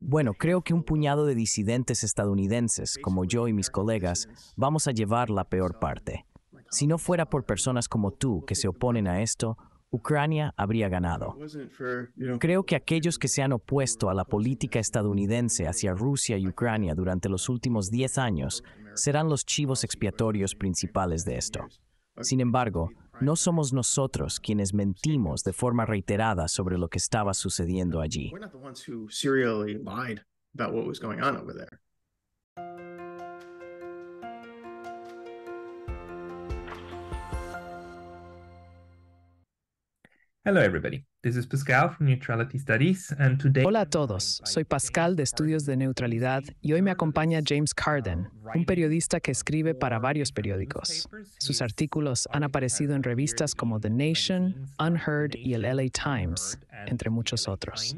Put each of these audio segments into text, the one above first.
Bueno, creo que un puñado de disidentes estadounidenses, como yo y mis colegas, vamos a llevar la peor parte. Si no fuera por personas como tú que se oponen a esto, Ucrania habría ganado. Creo que aquellos que se han opuesto a la política estadounidense hacia Rusia y Ucrania durante los últimos 10 años serán los chivos expiatorios principales de esto. Sin embargo, no somos nosotros quienes mentimos de forma reiterada sobre lo que estaba sucediendo allí. we're not the ones who serially lied about what was going on over there. Hello, everybody. This is Pascal from Neutrality Studies, and today. Hola a todos, soy Pascal de Estudios de Neutralidad y hoy me acompaña James Carden, un periodista que escribe para varios periódicos. Sus artículos han aparecido en revistas como The Nation, Unheard y el LA Times, entre muchos otros.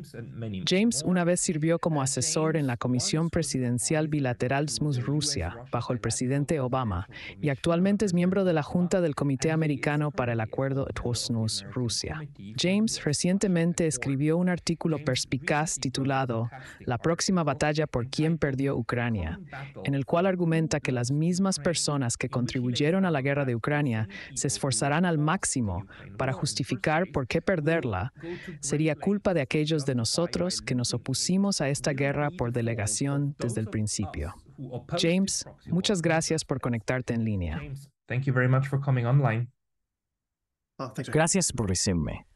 James una vez sirvió como asesor en la Comisión Presidencial Bilateral SMUS-Rusia bajo el presidente Obama y actualmente es miembro de la Junta del Comité Americano para el Acuerdo TWOSNUS-Rusia. James recientemente escribió un artículo perspicaz titulado La próxima batalla por quién perdió Ucrania, en el cual argumenta que las mismas personas que contribuyeron a la guerra de Ucrania se esforzarán al máximo para justificar por qué perderla sería culpa de aquellos de nosotros que nos opusimos a esta guerra por delegación desde el principio. James, muchas gracias por conectarte en línea. James, thank you very much for coming online. Oh, Gracias por recibirme.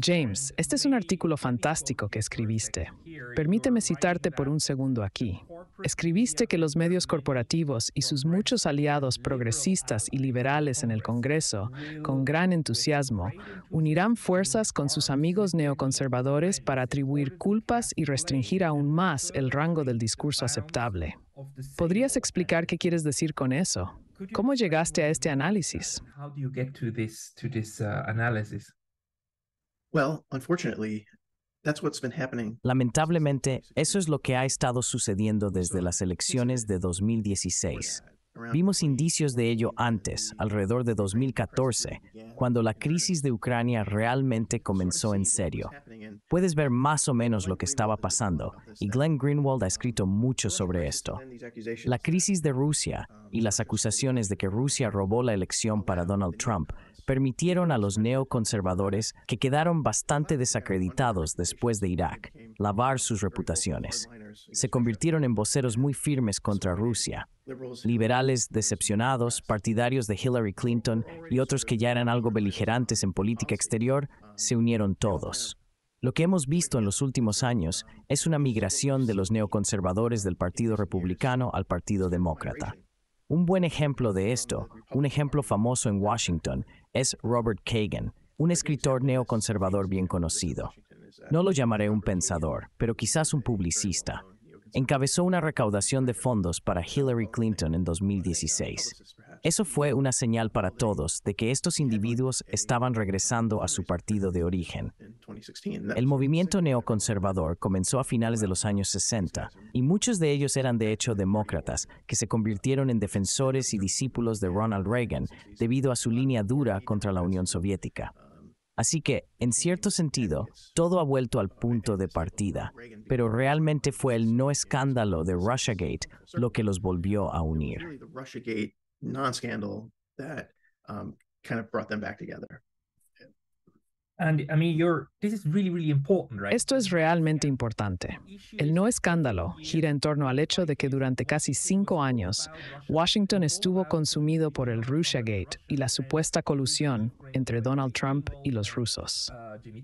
James, este es un artículo fantástico que escribiste. Permíteme citarte por un segundo aquí. Escribiste que los medios corporativos y sus muchos aliados progresistas y liberales en el Congreso, con gran entusiasmo, unirán fuerzas con sus amigos neoconservadores para atribuir culpas y restringir aún más el rango del discurso aceptable. ¿Podrías explicar qué quieres decir con eso? ¿Cómo llegaste a este análisis? How do you get to this to this analysis? Well, unfortunately, that's what's been happening. Lamentablemente, eso es lo que ha estado sucediendo desde las elecciones de 2016. Vimos indicios de ello antes, alrededor de 2014, cuando la crisis de Ucrania realmente comenzó en serio. Puedes ver más o menos lo que estaba pasando, y Glenn Greenwald ha escrito mucho sobre esto. La crisis de Rusia y las acusaciones de que Rusia robó la elección para Donald Trump permitieron a los neoconservadores, que quedaron bastante desacreditados después de Irak, lavar sus reputaciones. Se convirtieron en voceros muy firmes contra Rusia. Liberales decepcionados, partidarios de Hillary Clinton y otros que ya eran algo beligerantes en política exterior, se unieron todos. Lo que hemos visto en los últimos años es una migración de los neoconservadores del Partido Republicano al Partido Demócrata. Un buen ejemplo de esto, un ejemplo famoso en Washington, es Robert Kagan, un escritor neoconservador bien conocido. No lo llamaré un pensador, pero quizás un publicista. Encabezó una recaudación de fondos para Hillary Clinton en 2016. Eso fue una señal para todos de que estos individuos estaban regresando a su partido de origen. in 2016. That El movimiento neoconservador comenzó a finales de los años 60 y muchos de ellos eran de hecho demócratas que se convirtieron en defensores y discípulos de Ronald Reagan debido a su línea dura contra la Unión Soviética. Así que, en cierto sentido, todo ha vuelto al punto de partida, pero realmente fue el no escándalo de Russiagate lo que los volvió a unir. Non-scandal that um, kind of brought them back together. Esto es realmente importante. El no escándalo gira en torno al hecho de que durante casi cinco años, Washington estuvo consumido por el Russiagate y la supuesta colusión entre Donald Trump y los rusos.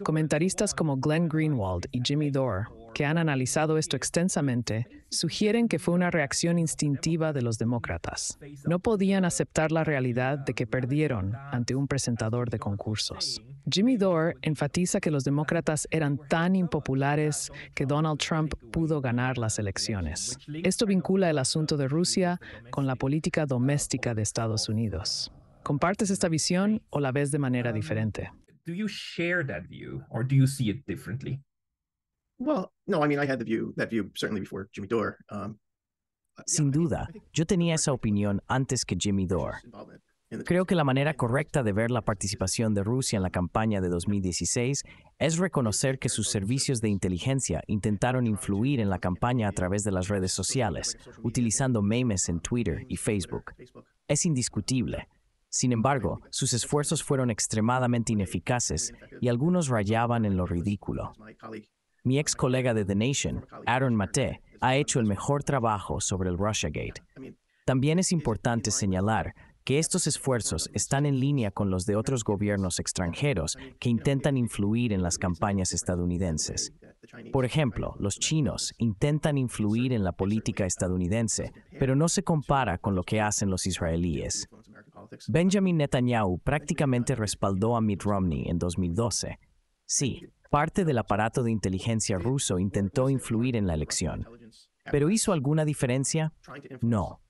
Comentaristas como Glenn Greenwald y Jimmy Dore, que han analizado esto extensamente, sugieren que fue una reacción instintiva de los demócratas. No podían aceptar la realidad de que perdieron ante un presentador de concursos. Jimmy Dore enfatiza que los demócratas eran tan impopulares que Donald Trump pudo ganar las elecciones. Esto vincula el asunto de Rusia con la política doméstica de Estados Unidos. ¿Compartes esta visión o la ves de manera diferente? Do you share that view, or do you see it differently? Well, no, I mean, I had the view that view certainly before Jimmy Dore. Yeah, Sin duda, yo tenía esa opinión antes que Jimmy Dore. Creo que la manera correcta de ver la participación de Rusia en la campaña de 2016 es reconocer que sus servicios de inteligencia intentaron influir en la campaña a través de las redes sociales, utilizando memes en Twitter y Facebook. Es indiscutible. Sin embargo, sus esfuerzos fueron extremadamente ineficaces y algunos rayaban en lo ridículo. Mi ex colega de The Nation, Aaron Mate, ha hecho el mejor trabajo sobre el Russiagate. También es importante señalar que estos esfuerzos están en línea con los de otros gobiernos extranjeros que intentan influir en las campañas estadounidenses. Por ejemplo, los chinos intentan influir en la política estadounidense, pero no se compara con lo que hacen los israelíes. Benjamin Netanyahu prácticamente respaldó a Mitt Romney en 2012. Sí, parte del aparato de inteligencia ruso intentó influir en la elección. ¿Pero hizo alguna diferencia? No.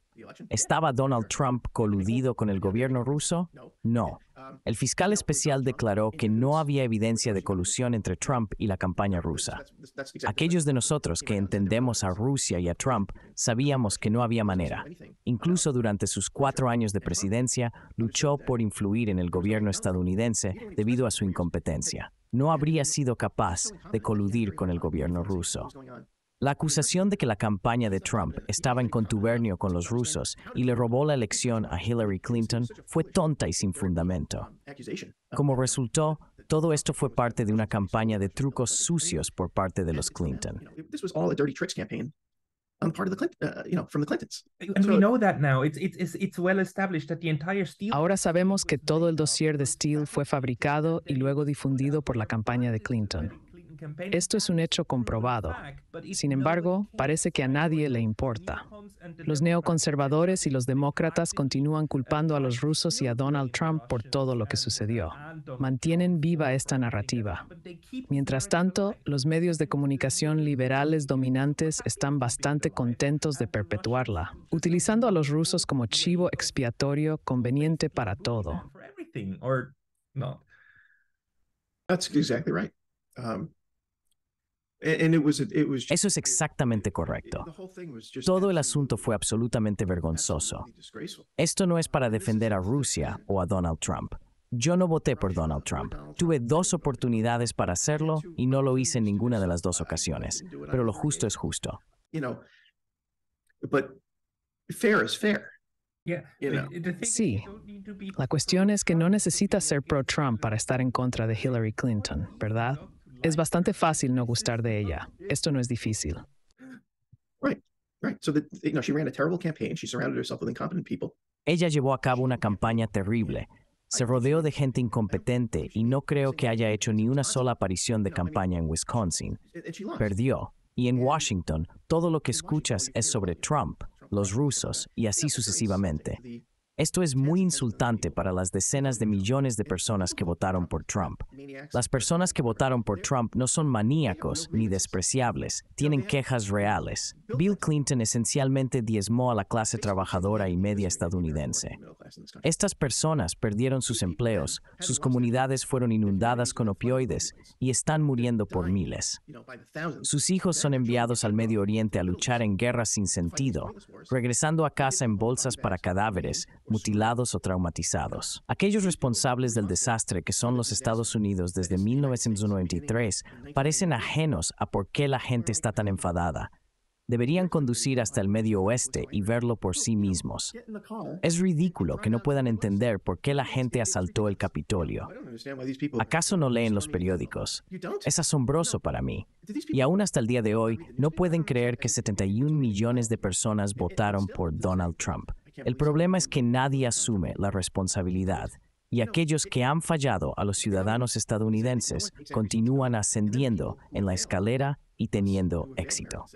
¿Estaba Donald Trump coludido con el gobierno ruso? No. El fiscal especial declaró que no había evidencia de colusión entre Trump y la campaña rusa. Aquellos de nosotros que entendemos a Rusia y a Trump sabíamos que no había manera. Incluso durante sus cuatro años de presidencia, luchó por influir en el gobierno estadounidense debido a su incompetencia. No habría sido capaz de coludir con el gobierno ruso. La acusación de que la campaña de Trump estaba en contubernio con los rusos y le robó la elección a Hillary Clinton fue tonta y sin fundamento. Como resultó, todo esto fue parte de una campaña de trucos sucios por parte de los Clinton. Ahora sabemos que todo el dossier de Steele fue fabricado y luego difundido por la campaña de Clinton. Esto es un hecho comprobado. Sin embargo, parece que a nadie le importa. Los neoconservadores y los demócratas continúan culpando a los rusos y a Donald Trump por todo lo que sucedió. Mantienen viva esta narrativa. Mientras tanto, los medios de comunicación liberales dominantes están bastante contentos de perpetuarla, utilizando a los rusos como chivo expiatorio conveniente para todo. That's exactly right. Um, eso es exactamente correcto. Todo el asunto fue absolutamente vergonzoso. Esto no es para defender a Rusia o a Donald Trump. Yo no voté por Donald Trump. Tuve dos oportunidades para hacerlo y no lo hice en ninguna de las dos ocasiones. Pero lo justo es justo. Sí, la cuestión es que no necesitas ser pro-Trump para estar en contra de Hillary Clinton, ¿verdad? Es bastante fácil no gustar de ella. Esto no es difícil. Ella llevó a cabo una campaña terrible. Se rodeó de gente incompetente y no creo que haya hecho ni una sola aparición de campaña en Wisconsin. Perdió. Y en Washington, todo lo que escuchas es sobre Trump, los rusos y así sucesivamente. Esto es muy insultante para las decenas de millones de personas que votaron por Trump. Las personas que votaron por Trump no son maníacos ni despreciables, tienen quejas reales. Bill Clinton esencialmente diezmó a la clase trabajadora y media estadounidense. Estas personas perdieron sus empleos, sus comunidades fueron inundadas con opioides y están muriendo por miles. Sus hijos son enviados al Medio Oriente a luchar en guerras sin sentido, regresando a casa en bolsas para cadáveres, mutilados o traumatizados. Aquellos responsables del desastre que son los Estados Unidos desde 1993 parecen ajenos a por qué la gente está tan enfadada. Deberían conducir hasta el medio oeste y verlo por sí mismos. Es ridículo que no puedan entender por qué la gente asaltó el Capitolio. ¿Acaso no leen los periódicos? Es asombroso para mí. Y aún hasta el día de hoy no pueden creer que 71 millones de personas votaron por Donald Trump. El problema es que nadie asume la responsabilidad y aquellos que han fallado a los ciudadanos estadounidenses continúan ascendiendo en la escalera y teniendo éxito.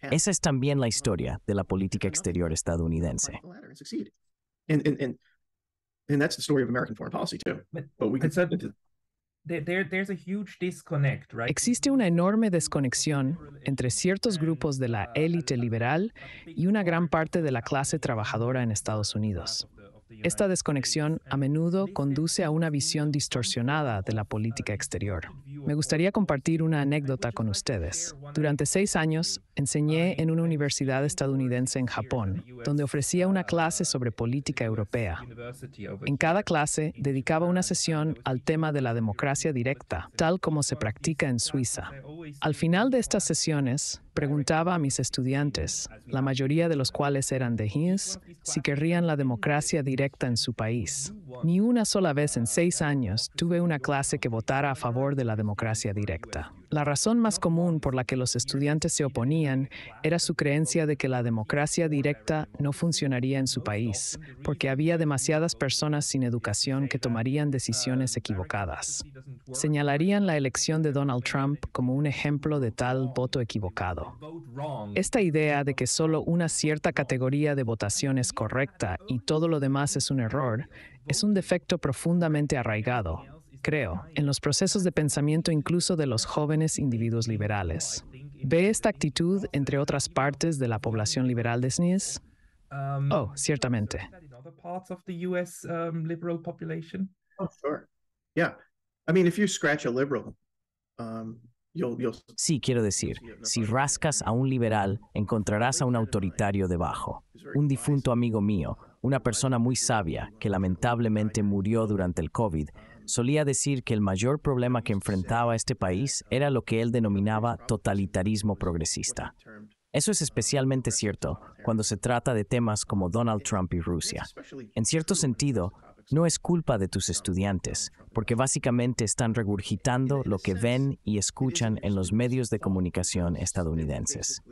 Esa es también la historia de la política exterior estadounidense. Existe una enorme desconexión entre ciertos grupos de la élite liberal y una gran parte de la clase trabajadora en Estados Unidos. Esta desconexión a menudo conduce a una visión distorsionada de la política exterior. Me gustaría compartir una anécdota con ustedes. Durante seis años enseñé en una universidad estadounidense en Japón, donde ofrecía una clase sobre política europea. En cada clase dedicaba una sesión al tema de la democracia directa, tal como se practica en Suiza. Al final de estas sesiones, preguntaba a mis estudiantes, la mayoría de los cuales eran de Hins, si querrían la democracia directa en su país. Ni una sola vez en seis años tuve una clase que votara a favor de la democracia directa. La razón más común por la que los estudiantes se oponían era su creencia de que la democracia directa no funcionaría en su país, porque había demasiadas personas sin educación que tomarían decisiones equivocadas. Señalarían la elección de Donald Trump como un ejemplo de tal voto equivocado. Esta idea de que solo una cierta categoría de votación es correcta y todo lo demás es un error es un defecto profundamente arraigado, creo, en los procesos de pensamiento incluso de los jóvenes individuos liberales. ¿Ve esta actitud entre otras partes de la población liberal de SNES? Oh, ciertamente. Oh, sure. Yeah. I mean, if you scratch a liberal, um, you'll, you'll... Sí, quiero decir, si rascas a un liberal, encontrarás a un autoritario debajo. Un difunto amigo mío, una persona muy sabia que lamentablemente murió durante el COVID, solía decir que el mayor problema que enfrentaba este país era lo que él denominaba totalitarismo progresista. Eso es especialmente cierto cuando se trata de temas como Donald Trump y Rusia. En cierto sentido, no es culpa de tus estudiantes, porque básicamente están regurgitando lo que ven y escuchan en los medios de comunicación estadounidenses.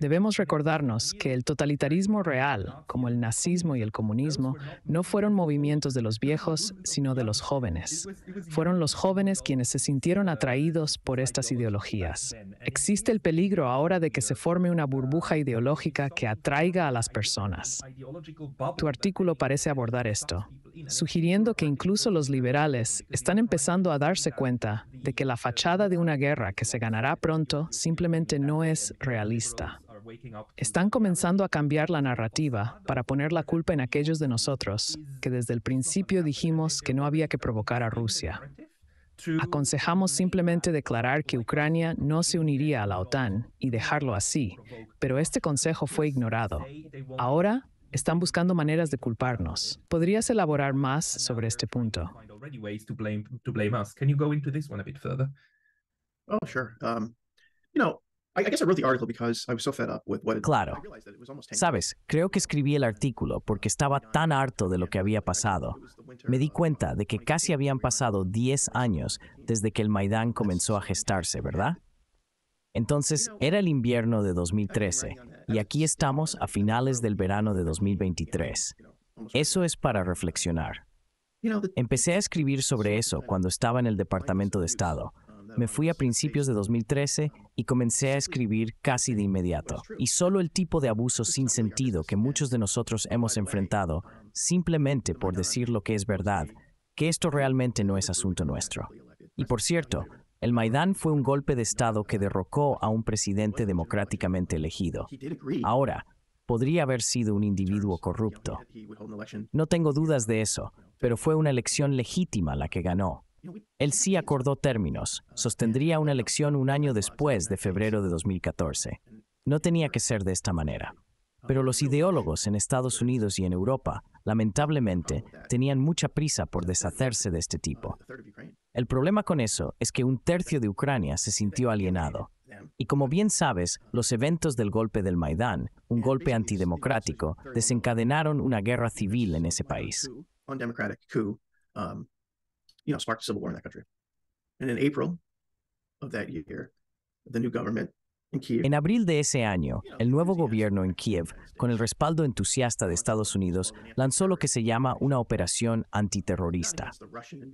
Debemos recordarnos que el totalitarismo real, como el nazismo y el comunismo, no fueron movimientos de los viejos, sino de los jóvenes. Fueron los jóvenes quienes se sintieron atraídos por estas ideologías. Existe el peligro ahora de que se forme una burbuja ideológica que atraiga a las personas. Tu artículo parece abordar esto sugiriendo que incluso los liberales están empezando a darse cuenta de que la fachada de una guerra que se ganará pronto simplemente no es realista. Están comenzando a cambiar la narrativa para poner la culpa en aquellos de nosotros que desde el principio dijimos que no había que provocar a Rusia. Aconsejamos simplemente declarar que Ucrania no se uniría a la OTAN y dejarlo así, pero este consejo fue ignorado. Ahora están buscando maneras de culparnos. ¿Podrías elaborar más sobre este punto? Claro. Sabes, creo que escribí el artículo porque estaba tan harto de lo que había pasado. Me di cuenta de que casi habían pasado 10 años desde que el Maidán comenzó a gestarse, ¿verdad? Entonces, era el invierno de 2013 y aquí estamos a finales del verano de 2023. Eso es para reflexionar. Empecé a escribir sobre eso cuando estaba en el Departamento de Estado. Me fui a principios de 2013 y comencé a escribir casi de inmediato. Y solo el tipo de abuso sin sentido que muchos de nosotros hemos enfrentado, simplemente por decir lo que es verdad, que esto realmente no es asunto nuestro. Y por cierto, el Maidán fue un golpe de Estado que derrocó a un presidente democráticamente elegido. Ahora, podría haber sido un individuo corrupto. No tengo dudas de eso, pero fue una elección legítima la que ganó. Él sí acordó términos, sostendría una elección un año después de febrero de 2014. No tenía que ser de esta manera. Pero los ideólogos en Estados Unidos y en Europa, lamentablemente, tenían mucha prisa por deshacerse de este tipo. El problema con eso es que un tercio de Ucrania se sintió alienado. Y como bien sabes, los eventos del golpe del Maidán, un golpe antidemocrático, desencadenaron una guerra civil en ese país. En abril de ese año, el nuevo gobierno en Kiev, con el respaldo entusiasta de Estados Unidos, lanzó lo que se llama una operación antiterrorista.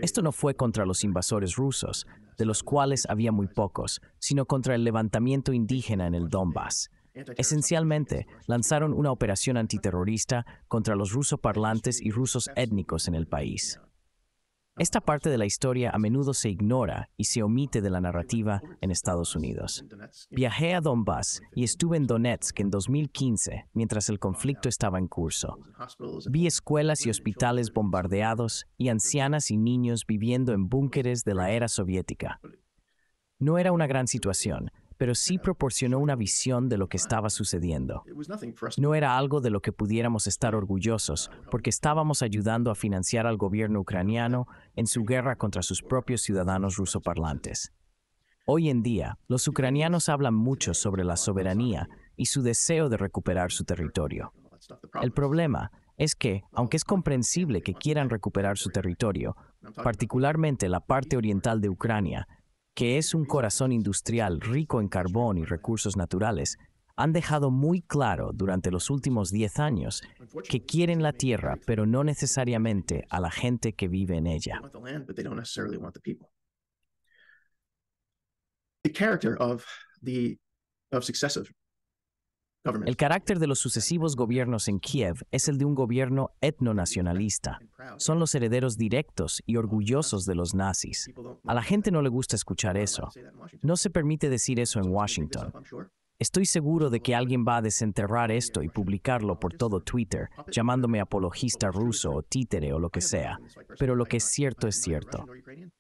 Esto no fue contra los invasores rusos, de los cuales había muy pocos, sino contra el levantamiento indígena en el Donbass. Esencialmente, lanzaron una operación antiterrorista contra los rusoparlantes y rusos étnicos en el país. Esta parte de la historia a menudo se ignora y se omite de la narrativa en Estados Unidos. Viajé a Donbass y estuve en Donetsk en 2015 mientras el conflicto estaba en curso. Vi escuelas y hospitales bombardeados y ancianas y niños viviendo en búnkeres de la era soviética. No era una gran situación, pero sí proporcionó una visión de lo que estaba sucediendo. No era algo de lo que pudiéramos estar orgullosos, porque estábamos ayudando a financiar al gobierno ucraniano en su guerra contra sus propios ciudadanos rusoparlantes. Hoy en día, los ucranianos hablan mucho sobre la soberanía y su deseo de recuperar su territorio. El problema es que, aunque es comprensible que quieran recuperar su territorio, particularmente la parte oriental de Ucrania, que es un corazón industrial rico en carbón y recursos naturales, han dejado muy claro durante los últimos 10 años que quieren la tierra, pero no necesariamente a la gente que vive en ella. El carácter de los sucesivos gobiernos en Kiev es el de un gobierno etnonacionalista. Son los herederos directos y orgullosos de los nazis. A la gente no le gusta escuchar eso. No se permite decir eso en Washington. Estoy seguro de que alguien va a desenterrar esto y publicarlo por todo Twitter, llamándome apologista ruso o títere o lo que sea. Pero lo que es cierto es cierto.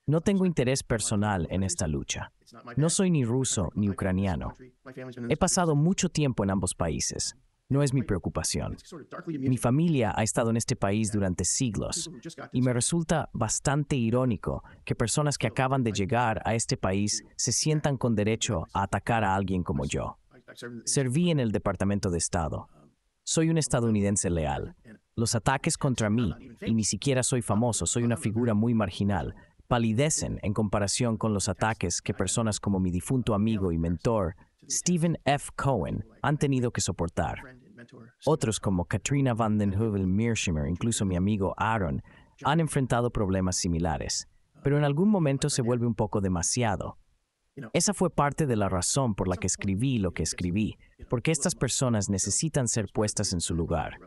No tengo interés personal en esta lucha. No soy ni ruso ni ucraniano. He pasado mucho tiempo en ambos países. No es mi preocupación. Mi familia ha estado en este país durante siglos y me resulta bastante irónico que personas que acaban de llegar a este país se sientan con derecho a atacar a alguien como yo. Serví en el Departamento de Estado. Soy un estadounidense leal. Los ataques contra mí, y ni siquiera soy famoso, soy una figura muy marginal, palidecen en comparación con los ataques que personas como mi difunto amigo y mentor, Stephen F. Cohen, han tenido que soportar. Otros como Katrina vanden Heuvel Mearsheimer, incluso mi amigo Aaron, han enfrentado problemas similares. Pero en algún momento se vuelve un poco demasiado. Esa fue parte de la razón por la que escribí lo que escribí, porque estas personas necesitan ser puestas en su lugar.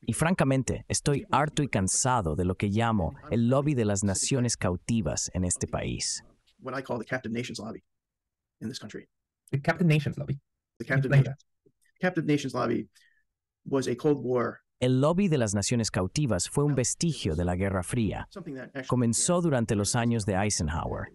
Y francamente, estoy harto y cansado de lo que llamo el lobby de las naciones cautivas en este país. The Captain Nations Lobby. The Captain Nations Lobby was a Cold War el lobby de las naciones cautivas fue un vestigio de la Guerra Fría. Comenzó durante los años de Eisenhower.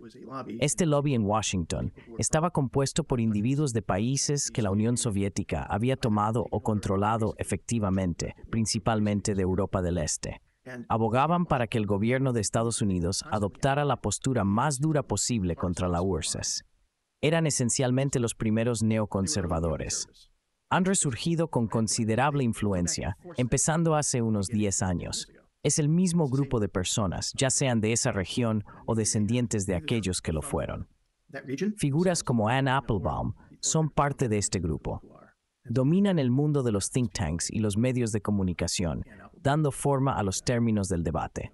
Este lobby en Washington estaba compuesto por individuos de países que la Unión Soviética había tomado o controlado efectivamente, principalmente de Europa del Este. Abogaban para que el gobierno de Estados Unidos adoptara la postura más dura posible contra la URSS. Eran esencialmente los primeros neoconservadores han resurgido con considerable influencia, empezando hace unos 10 años. Es el mismo grupo de personas, ya sean de esa región o descendientes de aquellos que lo fueron. Figuras como Anne Applebaum son parte de este grupo. Dominan el mundo de los think tanks y los medios de comunicación, dando forma a los términos del debate.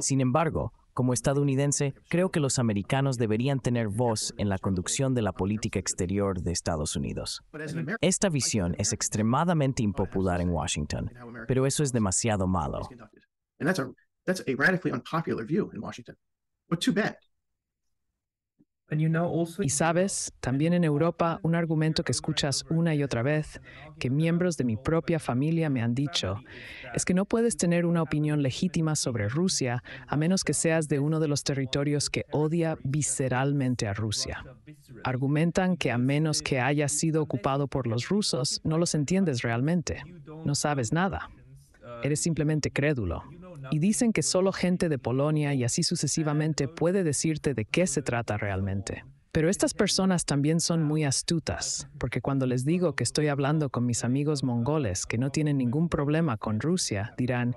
Sin embargo, como estadounidense, creo que los americanos deberían tener voz en la conducción de la política exterior de Estados Unidos. Esta visión es extremadamente impopular en Washington, pero eso es demasiado malo. Y sabes, también en Europa, un argumento que escuchas una y otra vez, que miembros de mi propia familia me han dicho, es que no puedes tener una opinión legítima sobre Rusia a menos que seas de uno de los territorios que odia visceralmente a Rusia. Argumentan que a menos que haya sido ocupado por los rusos, no los entiendes realmente. No sabes nada. Eres simplemente crédulo y dicen que solo gente de Polonia y así sucesivamente puede decirte de qué se trata realmente. Pero estas personas también son muy astutas, porque cuando les digo que estoy hablando con mis amigos mongoles que no tienen ningún problema con Rusia, dirán,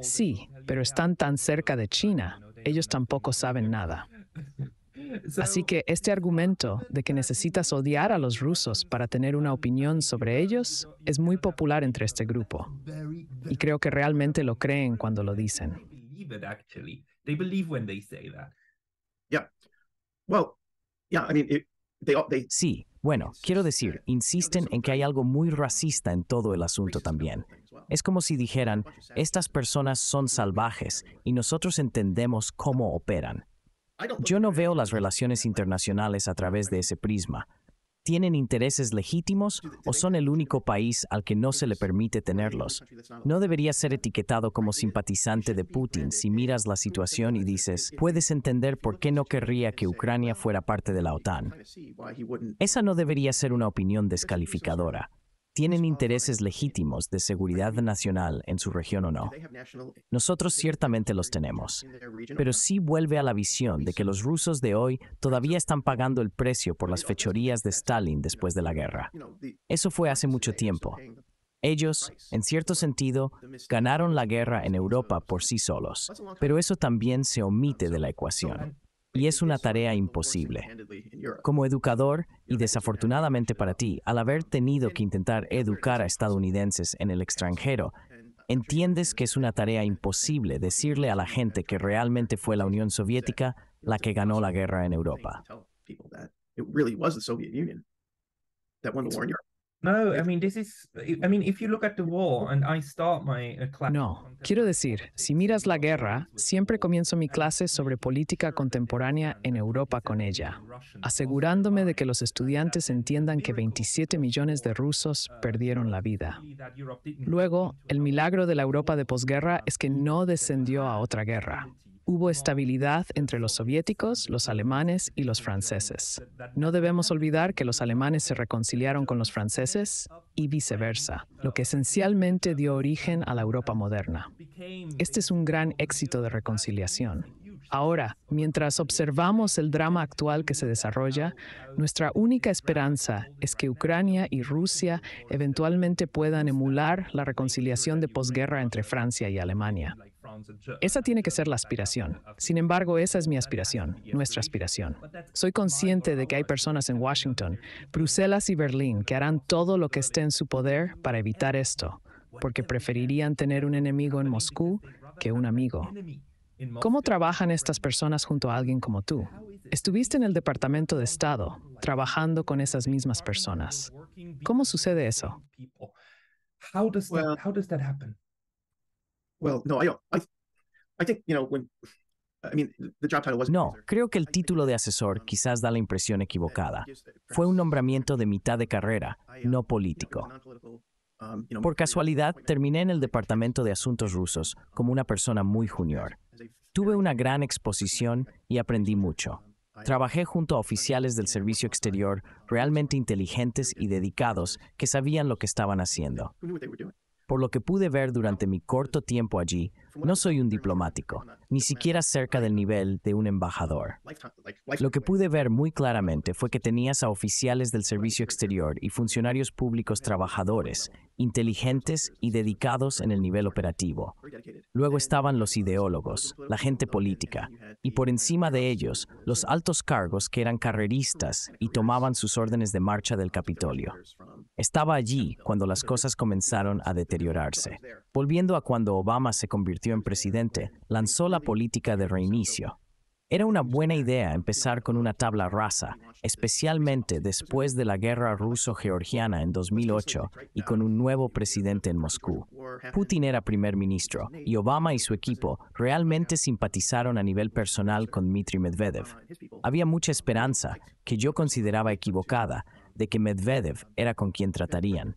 sí, pero están tan cerca de China, ellos tampoco saben nada. Así que este argumento de que necesitas odiar a los rusos para tener una opinión sobre ellos es muy popular entre este grupo. Y creo que realmente lo creen cuando lo dicen. Sí, bueno, quiero decir, insisten en que hay algo muy racista en todo el asunto también. Es como si dijeran, estas personas son salvajes y nosotros entendemos cómo operan. Yo no veo las relaciones internacionales a través de ese prisma. ¿Tienen intereses legítimos o son el único país al que no se le permite tenerlos? No debería ser etiquetado como simpatizante de Putin si miras la situación y dices, puedes entender por qué no querría que Ucrania fuera parte de la OTAN. Esa no debería ser una opinión descalificadora tienen intereses legítimos de seguridad nacional en su región o no. Nosotros ciertamente los tenemos, pero sí vuelve a la visión de que los rusos de hoy todavía están pagando el precio por las fechorías de Stalin después de la guerra. Eso fue hace mucho tiempo. Ellos, en cierto sentido, ganaron la guerra en Europa por sí solos, pero eso también se omite de la ecuación y es una tarea imposible. Como educador, y desafortunadamente para ti, al haber tenido que intentar educar a estadounidenses en el extranjero, entiendes que es una tarea imposible decirle a la gente que realmente fue la Unión Soviética la que ganó la guerra en Europa. No, I mean, this is, I mean, if you look at the war and I start my uh, No, quiero decir, si miras la guerra, siempre comienzo mi clase sobre política contemporánea en Europa con ella, asegurándome de que los estudiantes entiendan que 27 millones de rusos perdieron la vida. Luego, el milagro de la Europa de posguerra es que no descendió a otra guerra hubo estabilidad entre los soviéticos, los alemanes y los franceses. No debemos olvidar que los alemanes se reconciliaron con los franceses y viceversa, lo que esencialmente dio origen a la Europa moderna. Este es un gran éxito de reconciliación. Ahora, mientras observamos el drama actual que se desarrolla, nuestra única esperanza es que Ucrania y Rusia eventualmente puedan emular la reconciliación de posguerra entre Francia y Alemania. Esa tiene que ser la aspiración. Sin embargo, esa es mi aspiración, nuestra aspiración. Soy consciente de que hay personas en Washington, Bruselas y Berlín que harán todo lo que esté en su poder para evitar esto, porque preferirían tener un enemigo en Moscú que un amigo. ¿Cómo trabajan estas personas junto a alguien como tú? Estuviste en el Departamento de Estado, trabajando con esas mismas personas. ¿Cómo sucede eso? No, creo que el título de asesor quizás da la impresión equivocada. Fue un nombramiento de mitad de carrera, no político. Um, Por casualidad, terminé en el Departamento de Asuntos Rusos como una persona muy junior. Tuve una gran exposición y aprendí mucho. Trabajé junto a oficiales del servicio exterior realmente inteligentes y dedicados que sabían lo que estaban haciendo. Por lo que pude ver durante mi corto tiempo allí, no soy un diplomático, ni siquiera cerca del nivel de un embajador. Lo que pude ver muy claramente fue que tenías a oficiales del servicio exterior y funcionarios públicos trabajadores, inteligentes y dedicados en el nivel operativo. Luego estaban los ideólogos, la gente política, y por encima de ellos, los altos cargos que eran carreristas y tomaban sus órdenes de marcha del Capitolio. Estaba allí cuando las cosas comenzaron a deteriorarse. Volviendo a cuando Obama se convirtió en presidente, lanzó la política de reinicio. Era una buena idea empezar con una tabla rasa, especialmente después de la guerra ruso-georgiana en 2008 y con un nuevo presidente en Moscú. Putin era primer ministro y Obama y su equipo realmente simpatizaron a nivel personal con Dmitry Medvedev. Había mucha esperanza, que yo consideraba equivocada, de que Medvedev era con quien tratarían.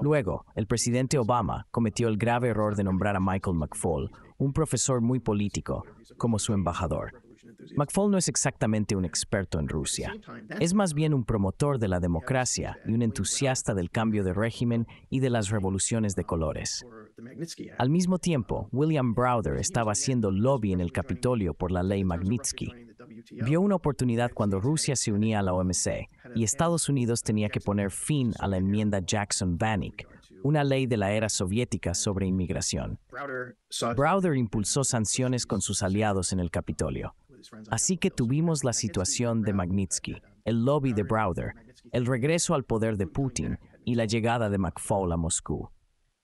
Luego, el presidente Obama cometió el grave error de nombrar a Michael McFaul, un profesor muy político, como su embajador. McFaul no es exactamente un experto en Rusia. Es más bien un promotor de la democracia y un entusiasta del cambio de régimen y de las revoluciones de colores. Al mismo tiempo, William Browder estaba haciendo lobby en el Capitolio por la ley Magnitsky. Vio una oportunidad cuando Rusia se unía a la OMC y Estados Unidos tenía que poner fin a la enmienda Jackson-Vanik, una ley de la era soviética sobre inmigración. Browder impulsó sanciones con sus aliados en el Capitolio. Así que tuvimos la situación de Magnitsky, el lobby de Browder, el regreso al poder de Putin y la llegada de McFaul a Moscú.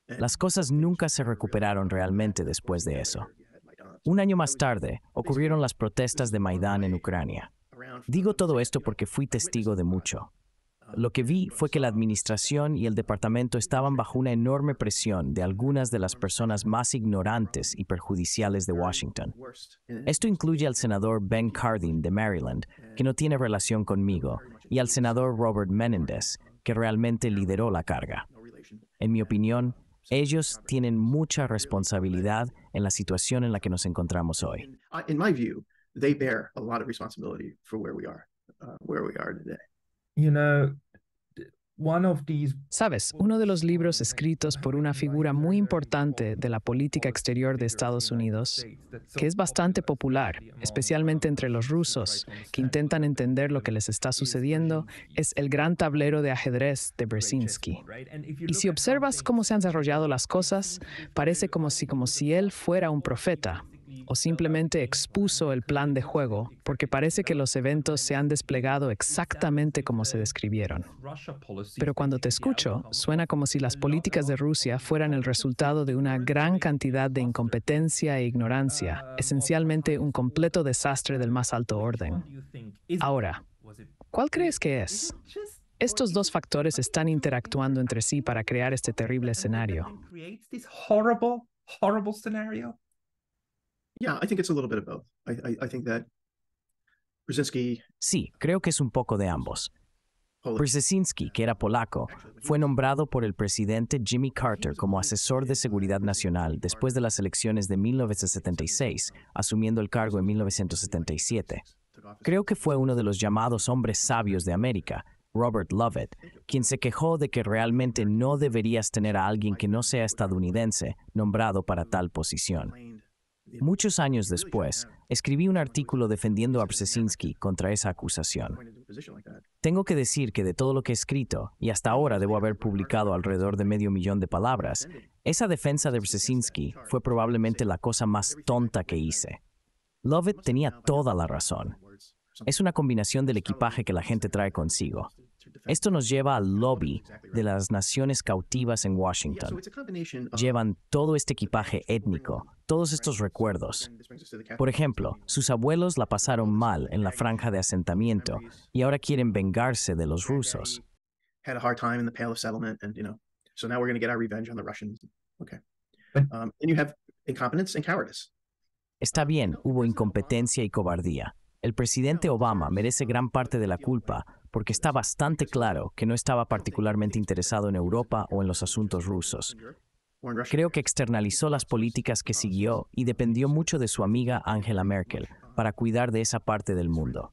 Las cosas nunca se recuperaron realmente después de eso. Un año más tarde, ocurrieron las protestas de Maidán en Ucrania. Digo todo esto porque fui testigo de mucho. Lo que vi fue que la administración y el departamento estaban bajo una enorme presión de algunas de las personas más ignorantes y perjudiciales de Washington. Esto incluye al senador Ben Cardin de Maryland, que no tiene relación conmigo, y al senador Robert Menendez, que realmente lideró la carga. En mi opinión, ellos tienen mucha responsabilidad en la situación en la que nos encontramos hoy. In my view, they bear a lot of responsibility for where we are, where we are today. You know, Sabes, uno de los libros escritos por una figura muy importante de la política exterior de Estados Unidos, que es bastante popular, especialmente entre los rusos, que intentan entender lo que les está sucediendo, es El gran tablero de ajedrez de Brzezinski. Y si observas cómo se han desarrollado las cosas, parece como si, como si él fuera un profeta, o simplemente expuso el plan de juego, porque parece que los eventos se han desplegado exactamente como se describieron. Pero cuando te escucho, suena como si las políticas de Rusia fueran el resultado de una gran cantidad de incompetencia e ignorancia, esencialmente un completo desastre del más alto orden. Ahora, ¿cuál crees que es? Estos dos factores están interactuando entre sí para crear este terrible escenario. Sí, creo que es un poco de ambos. Brzezinski, que era polaco, fue nombrado por el presidente Jimmy Carter como asesor de seguridad nacional después de las elecciones de 1976, asumiendo el cargo en 1977. Creo que fue uno de los llamados hombres sabios de América, Robert Lovett, quien se quejó de que realmente no deberías tener a alguien que no sea estadounidense nombrado para tal posición. Muchos años después, escribí un artículo defendiendo a Brzezinski contra esa acusación. Tengo que decir que de todo lo que he escrito, y hasta ahora debo haber publicado alrededor de medio millón de palabras, esa defensa de Brzezinski fue probablemente la cosa más tonta que hice. Lovett tenía toda la razón. Es una combinación del equipaje que la gente trae consigo. Esto nos lleva al lobby de las naciones cautivas en Washington. Llevan todo este equipaje étnico, todos estos recuerdos. Por ejemplo, sus abuelos la pasaron mal en la franja de asentamiento y ahora quieren vengarse de los rusos. Está bien, hubo incompetencia y cobardía. El presidente Obama merece gran parte de la culpa porque está bastante claro que no estaba particularmente interesado en Europa o en los asuntos rusos. Creo que externalizó las políticas que siguió y dependió mucho de su amiga Angela Merkel para cuidar de esa parte del mundo.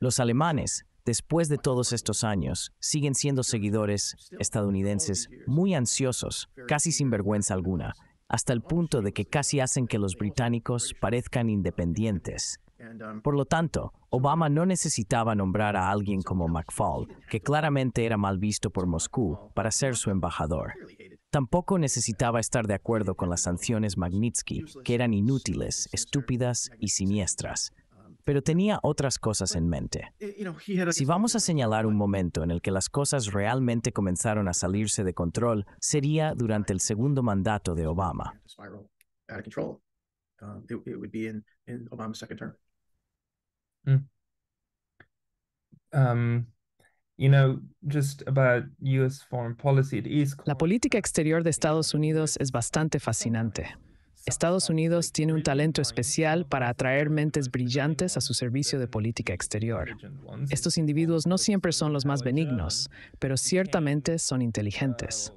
Los alemanes, después de todos estos años, siguen siendo seguidores estadounidenses muy ansiosos, casi sin vergüenza alguna, hasta el punto de que casi hacen que los británicos parezcan independientes. Por lo tanto, Obama no necesitaba nombrar a alguien como McFaul, que claramente era mal visto por Moscú, para ser su embajador. Tampoco necesitaba estar de acuerdo con las sanciones Magnitsky, que eran inútiles, estúpidas y siniestras. Pero tenía otras cosas en mente. Si vamos a señalar un momento en el que las cosas realmente comenzaron a salirse de control, sería durante el segundo mandato de Obama. La política exterior de Estados Unidos es bastante fascinante. Estados Unidos tiene un talento especial para atraer mentes brillantes a su servicio de política exterior. Estos individuos no siempre son los más benignos, pero ciertamente son inteligentes.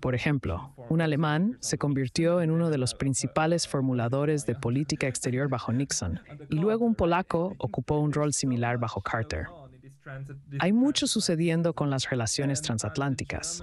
Por ejemplo, un alemán se convirtió en uno de los principales formuladores de política exterior bajo Nixon, y luego un polaco ocupó un rol similar bajo Carter. Hay mucho sucediendo con las relaciones transatlánticas.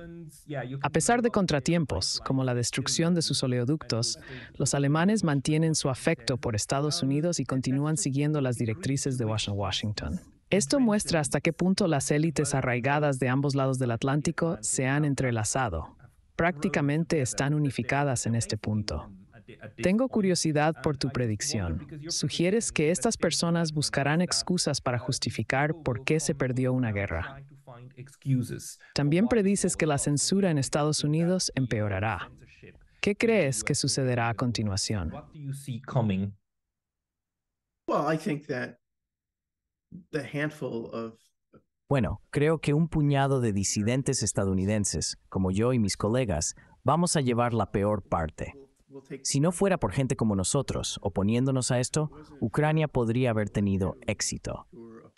A pesar de contratiempos, como la destrucción de sus oleoductos, los alemanes mantienen su afecto por Estados Unidos y continúan siguiendo las directrices de Washington. Esto muestra hasta qué punto las élites arraigadas de ambos lados del Atlántico se han entrelazado. prácticamente están unificadas en este punto. Tengo curiosidad por tu predicción. Sugieres que estas personas buscarán excusas para justificar por qué se perdió una guerra. También predices que la censura en Estados Unidos empeorará. ¿Qué crees que sucederá a continuación? Bueno, creo que un puñado de disidentes estadounidenses, como yo y mis colegas, vamos a llevar la peor parte. Si no fuera por gente como nosotros oponiéndonos a esto, Ucrania podría haber tenido éxito.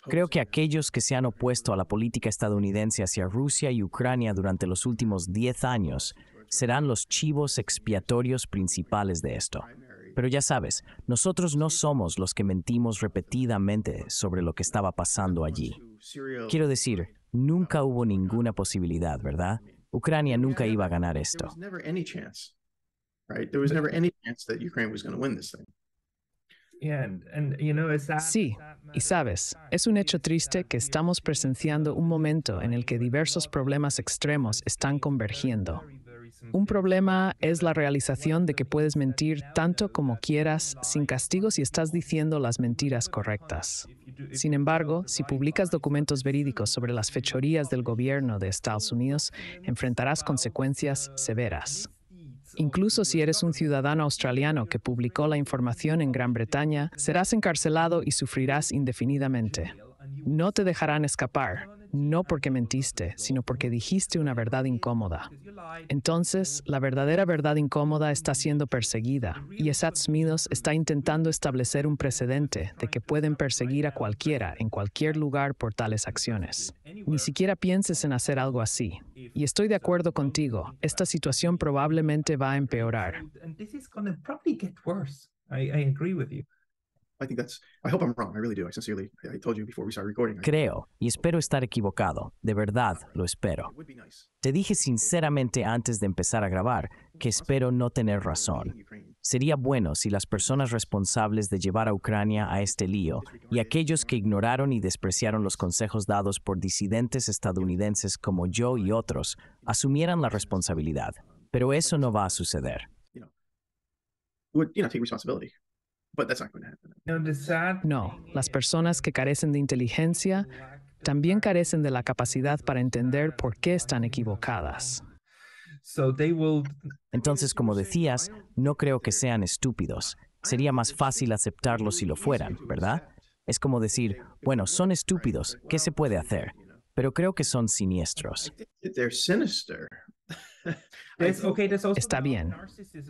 Creo que aquellos que se han opuesto a la política estadounidense hacia Rusia y Ucrania durante los últimos 10 años serán los chivos expiatorios principales de esto. Pero ya sabes, nosotros no somos los que mentimos repetidamente sobre lo que estaba pasando allí. Quiero decir, nunca hubo ninguna posibilidad, ¿verdad? Ucrania nunca iba a ganar esto. Sí, y sabes, es un hecho triste que estamos presenciando un momento en el que diversos problemas extremos están convergiendo. Un problema es la realización de que puedes mentir tanto como quieras sin castigo si estás diciendo las mentiras correctas. Sin embargo, si publicas documentos verídicos sobre las fechorías del gobierno de Estados Unidos, enfrentarás consecuencias severas. Incluso si eres un ciudadano australiano que publicó la información en Gran Bretaña, serás encarcelado y sufrirás indefinidamente. No te dejarán escapar, no porque mentiste, sino porque dijiste una verdad incómoda. Entonces, la verdadera verdad incómoda está siendo perseguida y Estados Unidos está intentando establecer un precedente de que pueden perseguir a cualquiera en cualquier lugar por tales acciones. Ni siquiera pienses en hacer algo así. Y estoy de acuerdo contigo, esta situación probablemente va a empeorar. Creo y espero estar equivocado. De verdad, lo espero. Te dije sinceramente antes de empezar a grabar que espero no tener razón. Sería bueno si las personas responsables de llevar a Ucrania a este lío y aquellos que ignoraron y despreciaron los consejos dados por disidentes estadounidenses como yo y otros asumieran la responsabilidad. Pero eso no va a suceder. No, las personas que carecen de inteligencia también carecen de la capacidad para entender por qué están equivocadas. Entonces, como decías, no creo que sean estúpidos. Sería más fácil aceptarlos si lo fueran, ¿verdad? Es como decir, bueno, son estúpidos, ¿qué se puede hacer? Pero creo que son siniestros. Está bien.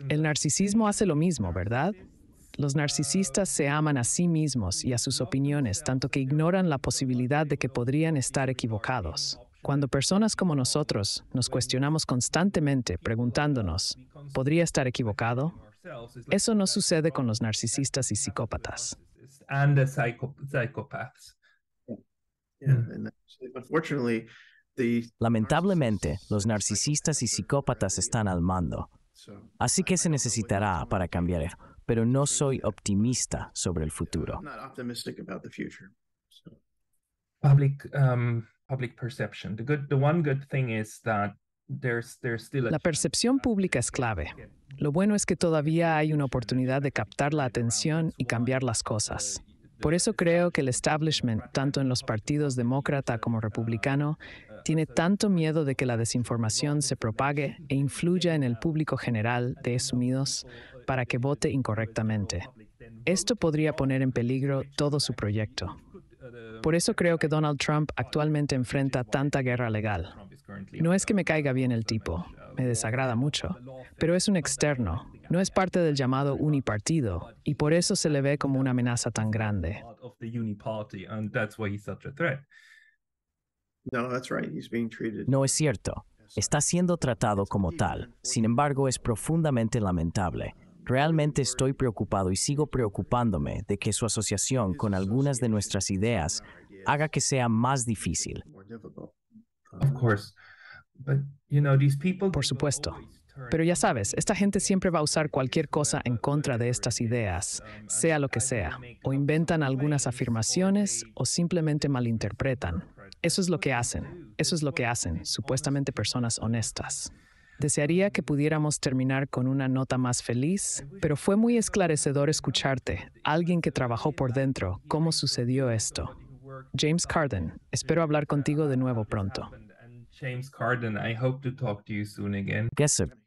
El narcisismo hace lo mismo, ¿verdad? Los narcisistas se aman a sí mismos y a sus opiniones, tanto que ignoran la posibilidad de que podrían estar equivocados. Cuando personas como nosotros nos cuestionamos constantemente preguntándonos, ¿podría estar equivocado? Eso no sucede con los narcisistas y psicópatas. Lamentablemente, los narcisistas y psicópatas están al mando. Así que se necesitará para cambiar pero no soy optimista sobre el futuro. La percepción pública es clave. Lo bueno es que todavía hay una oportunidad de captar la atención y cambiar las cosas. Por eso creo que el establishment, tanto en los partidos demócrata como republicano, tiene tanto miedo de que la desinformación se propague e influya en el público general de Estados Unidos para que vote incorrectamente. Esto podría poner en peligro todo su proyecto. Por eso creo que Donald Trump actualmente enfrenta tanta guerra legal. No es que me caiga bien el tipo, me desagrada mucho, pero es un externo, no es parte del llamado unipartido, y por eso se le ve como una amenaza tan grande. No es cierto. Está siendo tratado como tal. Sin embargo, es profundamente lamentable. Realmente estoy preocupado y sigo preocupándome de que su asociación con algunas de nuestras ideas haga que sea más difícil. Por supuesto. Pero ya sabes, esta gente siempre va a usar cualquier cosa en contra de estas ideas, sea lo que sea, o inventan algunas afirmaciones o simplemente malinterpretan. Eso es lo que hacen, eso es lo que hacen, supuestamente personas honestas. Desearía que pudiéramos terminar con una nota más feliz, pero fue muy esclarecedor escucharte, alguien que trabajó por dentro, cómo sucedió esto. James Carden, espero hablar contigo de nuevo pronto. James Carden, I hope to talk to you soon again. Gesser,